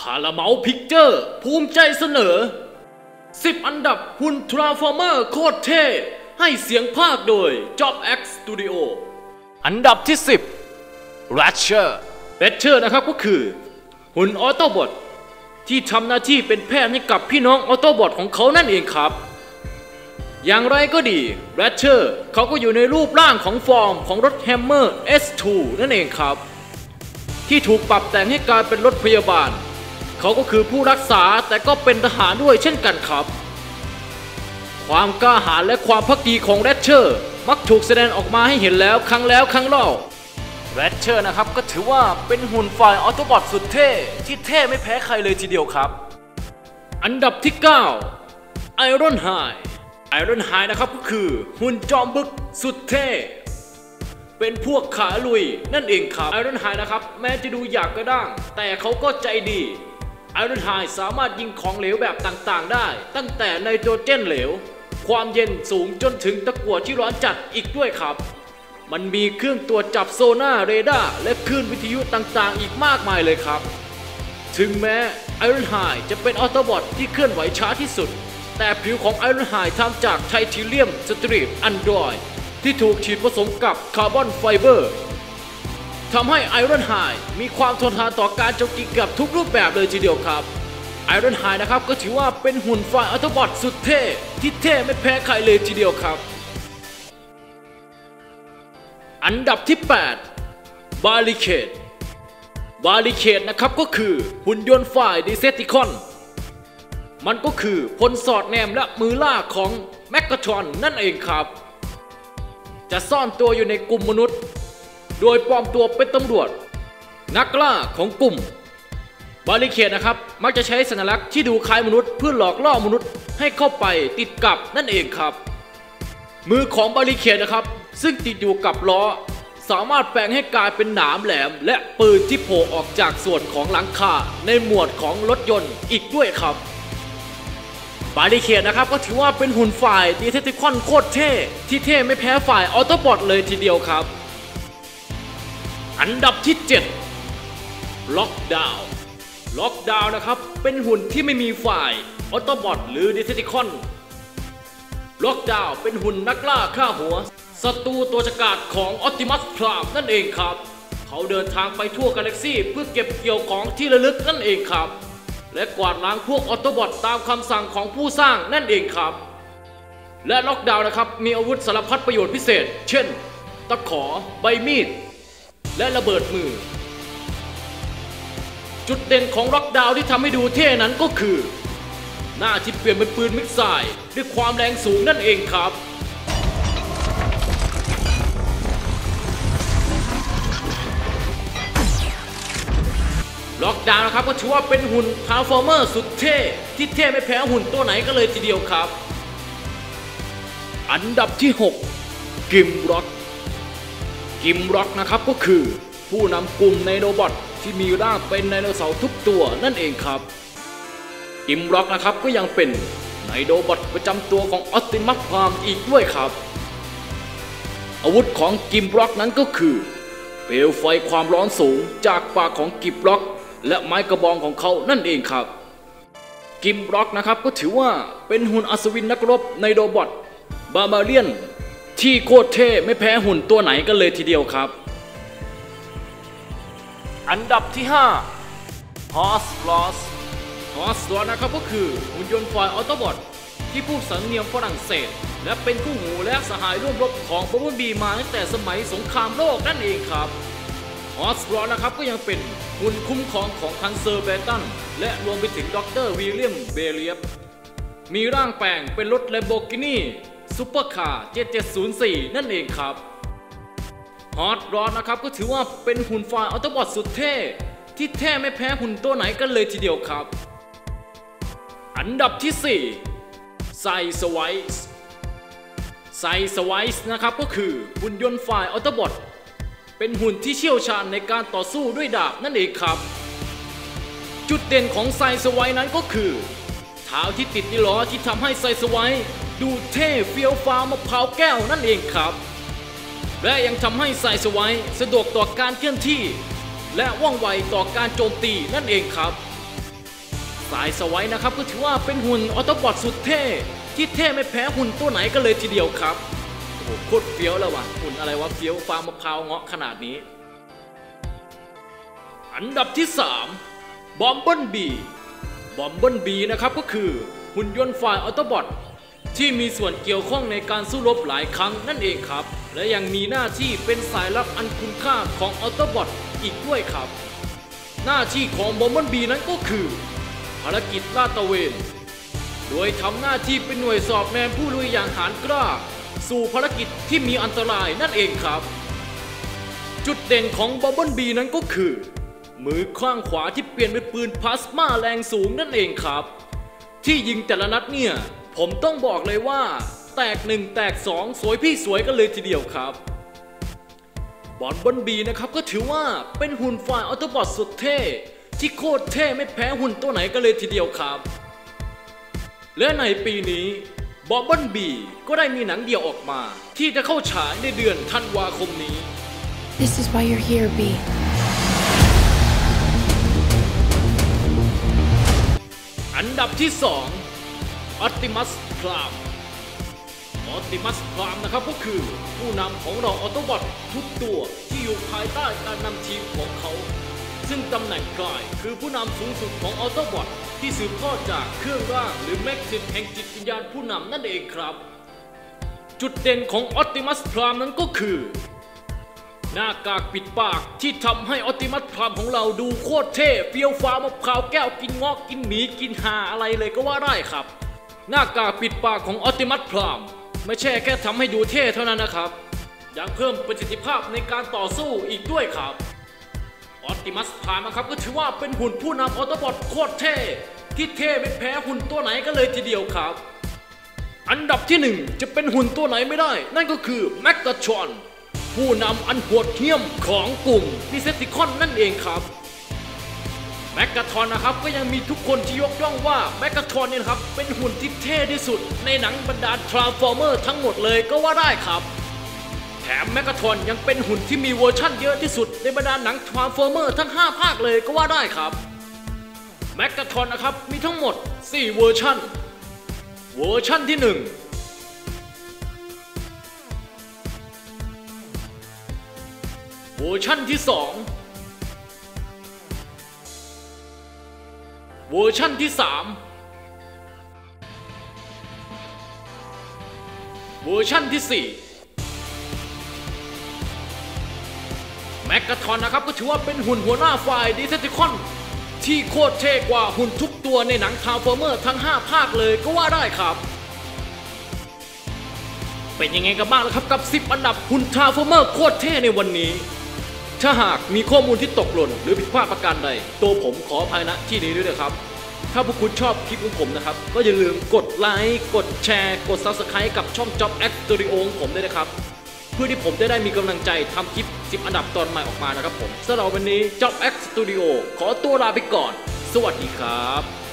Paramount Pictures ภูมิใจเสนอ 10 อันดับหุ่น Transformers โคตรเท่ ให้เสียงพากย์โดย Job X Studio อันดับที่ 10 Ratchet Ratchet นะครับก็คือ หุ่น Autobot ที่ทำหน้าที่เป็นแพทย์ให้กับพี่น้อง Autobot ของเขานั่นเองครับ อย่างไรก็ดี Ratchet เขาก็อยู่ในรูปร่างของฟอร์มของรถ Hummer H2 นั่นเองครับ ที่ถูกปรับแต่งให้กลายเป็นรถพยาบาล เขาก็คือผู้รักษาแต่ก็เป็นทหารด้วยเช่นกันครับ ความกล้าหาญและความพักดีของแรดเชอร์ มักถูกแสดงออกมาให้เห็นแล้วครั้งแล้วครั้งเล่า Ratchet นะครับก็ถือว่าเป็นหุ่นฝ่าย Autobot สุดเท่ ที่เท่ไม่แพ้ใครเลยทีเดียวครับ อันดับที่ 9 Ironhide Ironhide นะครับก็คือหุ่นจอมบึกสุดเท่เป็นพวกขาลุยนั่นเองครับ Ironhide นะครับ แม้จะดูหยาบกระด้าง แต่เขาก็ใจดี Ironhide สามารถยิงของเหลวแบบต่างๆได้ ตั้งแต่ไนโตรเจนเหลว ความเย็นสูงจนถึงตะกั่วที่ร้อนจัดอีกด้วยครับ มันมีเครื่องตรวจจับโซน่าเรดาร์และคลื่นวิทยุต่างๆ อีกมากมายเลยครับ ถึงแม้ Ironhide จะเป็น Autobot ที่เคลื่อนไหวช้าที่สุด แต่ผิวของ Ironhide ทำจากไทเทเนียม steel alloy ที่ถูกฉีดผสมกับคาร์บอนไฟเบอร์ ทำให้ Ironhide มีความทนทานต่อการโจมตีเกือบทุกรูปแบบเลยทีเดียวครับ Ironhide นะครับก็ถือว่าเป็นหุ่นฝ่าย Autobot สุดเท่ ที่เท่ไม่แพ้ใครเลยทีเดียวครับ อันดับที่ 8 Barricade Barricade นะครับก็คือหุ่นยนต์ฝ่ายดิเซติคอน มันก็คือพลสอดแนมและมือล่าของแมกกาทรอนนั่นเองครับ จะซ่อนตัวอยู่ในกลุ่มมนุษย์ โดยปลอมตัวเป็นตำรวจ นักล่าของกลุ่ม บาริเคดนะครับ มักจะใช้สัญลักษณ์ที่ดูคล้ายมนุษย์เพื่อหลอกล่อมนุษย์ให้เข้าไปติดกับนั่นเองครับ มือของบาริเคดนะครับ ซึ่งติดอยู่กับล้อ สามารถแปลงให้กลายเป็นหนามแหลม และปืนที่โผล่ออกจากส่วนของหลังคาในหมวดของรถยนต์อีกด้วยครับ Barricade นะครับก็ถือว่าเป็นหุ่นฝ่าย Decepticon โคตรเท่ ที่เท่ไม่แพ้ฝ่าย Autobot เลยทีเดียวครับ อันดับที่ 7 Lockdown Lockdown นะครับ เป็นหุ่นที่ไม่มีฝ่าย Autobot หรือ Decepticonล็อกดาวน์เป็นหุ่นนักล่าฆ่าหัวศัตรูตัวฉกาจของ Optimus Prime นั่นเองครับ เขาเดินทางไปทั่วกาแล็กซี่เพื่อเก็บเกี่ยวของที่ระลึกนั่นเองครับ และกวาดล้างพวก Autobot ตามคำสั่งของผู้สร้างนั่นเองครับ และล็อกดาวน์นะครับมีอาวุธสารพัดประโยชน์พิเศษ เช่น ตะขอใบมีด และระเบิดมือ จุดเด่นของล็อกดาวน์ที่ทำให้ดูเท่นั้นก็คือ หน้าที่เปลี่ยนเป็นปืน missile ด้วยความแรงสูงนั่นเองครับล็อกดาวน์นะครับก็ถือว่าเป็นหุ่น Transformers สุดเท่ ที่เท่ไม่แพ้หุ่นตัวไหนก็เลยทีเดียวครับ อันดับที่ 6 Grimlock Grimlock นะครับก็คือ ผู้นำกลุ่ม Dinobotที่มีร่างเป็นไดโนเสาร์ทุกตัวนั่นเองครับกิมร็อกนะครับก็ยังเป็นไนโดบอทประจำตัวของออ t ติมัสพามอีกด้วยครับ อาวุธของ Grimlock นั้นก็คือ เปลวไฟความร้อนสูงจากปากของ Grimlock และไม้กระบองของเขานั่นเองครับ Grimlock นะครับก็ถือว่าเป็นหุ่นอัศวินนักรบ Dinobot บาบาเลียน ที่โคตรเท่ไม่แพ้หุ่นตัวไหนกันเลยทีเดียวครับ อันดับที่ 5 Horse Loss ฮอสตัวนะครับก็คือหุ่นยนต์ฝ่ายออโตบอทที่พูดสำเนียงฝรั่งเศส และเป็นคู่หูและสหายร่วมรบของบัมเบิลบีมาตั้งแต่สมัยสงครามโลกนั่นเองครับฮอสรอนะครับก็ยังเป็นหุ่นคุ้มครองของทันเซอร์เบตัน และรวมไปถึงดรวิลเลียมเบเลียบมีร่างแปลงเป็นรถเลมโบกินี ซูเปอร์คาร์ 7704 นั่นเองครับHot Rod นะครับก็ถือว่าเป็นหุ่นฝ่าย Autobot สุดเท่ ที่เท่ไม่แพ้หุ่นตัวไหนกันเลยทีเดียวครับ อันดับที่ 4 ไซสไวส์ไซสไวส์นะครับก็คือหุ่นยนต์ฝ่าย Autobot เป็นหุ่นที่เชี่ยวชาญในการต่อสู้ด้วยดาบนั่นเองครับ จุดเด่นของไซสไวส์นั้นก็คือ เท้าที่ติดที่ล้อที่ทำให้ไซสไวส์ ดูเท่เฟี้ยวฟ้าวมะพร้าวแก้วนั่นเองครับ และยังทำให้ไซสวส์สะดวกต่อการเคลื่อนที่ และว่องไวต่อการโจมตีนั่นเองครับ สายสวัยนะครับก็ถือว่าเป็นหุ่น Autobot สุดเท่ ที่เท่ไม่แพ้หุ่นตัวไหนกันเลยทีเดียวครับโอ้โหโคตรเฟี้ยวแล้ววะหุ่นอะไรวะเฟี้ยวฟ้าวมะพร้าวเงาะขนาดนี้ อันดับที่3 Bumblebee Bumblebee นะครับก็คือหุ่นยนต์ฝ่าย Autobot ที่มีส่วนเกี่ยวข้องในการสู้รบหลายครั้งนั่นเองครับ และยังมีหน้าที่เป็นสายลับอันทรงคุณค่าของ Autobot อีกด้วยครับ หน้าที่ของ Bumblebee นั้นก็คือ ภารกิจลาดตระเวน โดยทำหน้าที่เป็นหน่วยสอดแนมผู้ลุยอย่างหาญกล้า สู่ภารกิจที่มีอันตรายนั่นเองครับ จุดเด่นของ Bumblebee นั้นก็คือ มือข้างขวาที่เปลี่ยนเป็นปืนพลาสมาแรงสูงนั่นเองครับ ที่ยิงแต่ละนัดเนี่ย ผมต้องบอกเลยว่า แตกหนึ่งแตกสองสวยพี่สวยกันเลยทีเดียวครับบอลบนบีนะครับก็ถือว่าเป็นหุ่นฝ่ายออโตบอทสุดเท่ที่โคตรเท่ไม่แพ้หุ่นตัวไหนกันเลยทีเดียวครับ และในปีนี้บอ b บ l นบีก็ได้มีหนังเดี่ยวออกมา ที่จะเข้าฉายในเดือนธันวาคมนี้ This is why you're here, B. อันดับที่ 2 Optimus Prime Optimus Prime นะครับก็คือผู้นำของเราออโตบอททุกตัวที่อยู่ภายใต้การนำทีมของเขา ซึ่งตำแหน่งกายคือผู้นำสูงสุดของออโตบอทที่สืบทอดจากเครื่องร่างหรือแม็กซิสแห่งจิตวิญญาณผู้นำนั่นเองครับ จุดเด่นของ Optimus Prime นั้นก็คือ หน้ากากปิดปากที่ทำให้ออติมัสพรามของเราดูโคตรเท่เฟี้ยวฟ้ามะพร้าวแก้วกินงอกกินหมีกินหาอะไรเลยก็ว่าได้ครับ หน้ากากปิดปากของออติมัสพรามไม่ใช่แค่ทำให้ดูเท่เท่านั้นนะครับ ยังเพิ่มประสิทธิภาพในการต่อสู้อีกด้วยครับ ออติมัสพรามครับก็ถือว่าเป็นหุ่นผู้นำออโตบอทโคตรเท่ ที่เท่ไม่แพ้หุ่นตัวไหนกันเลยทีเดียวครับ อันดับที่หนึ่งจะเป็นหุ่นตัวไหนไม่ได้ นั่นก็คือ Megatron ผู้นำอันโหดเหี้ยมของกลุ่ม Decepticon นั่นเองครับ Megatron นะครับก็ยังมีทุกคนที่ยกย่องว่า Megatron เนี่ยครับเป็นหุ่นที่เท่ที่สุด ในหนังบรรดา Transformers ทั้งหมดเลยก็ว่าได้ครับ แถม Megatron ยังเป็นหุ่นที่มีเวอร์ชั่นเยอะที่สุด ในบรรดาหนัง Transformers ทั้ง 5 ภาคเลยก็ว่าได้ครับMegatron นะครับมีทั้งหมด 4 เวอร์ชั่น เวอร์ชั่นที่ 1เวอร์ชั่นที่ 2 เวอร์ชั่นที่ 3 เวอร์ชั่นที่ 4 Megatron นะครับก็ถือว่าเป็นหุ่นหัวหน้าฝ่าย Decepticon ที่โคตรเท่กว่าหุ่นทุกตัวในหนัง Transformers ทั้ง 5 ภาคเลยก็ว่าได้ครับ เป็นยังไงกันบ้างล่ะครับกับ 10 อันดับหุ่น Transformers โคตรเท่ในวันนี้ ถ้าหากมีข้อมูลที่ตกหล่นหรือผิดพลาดประการใด ตัวผมขออภัยณที่นี้ด้วยนะครับ ถ้าพวกคุณชอบคลิปของผมนะครับ ก็อย่าลืมกดไลค์กดแชร์ กด Subscribe กับช่อง Job X Studio ของผมด้วยนะครับ เพื่อที่ผมจะได้มีกำลังใจทำคลิป 10 อันดับตอนใหม่ออกมานะครับผมสำหรับวันนี้ Job X Studio ขอตัวลาไปก่อน สวัสดีครับ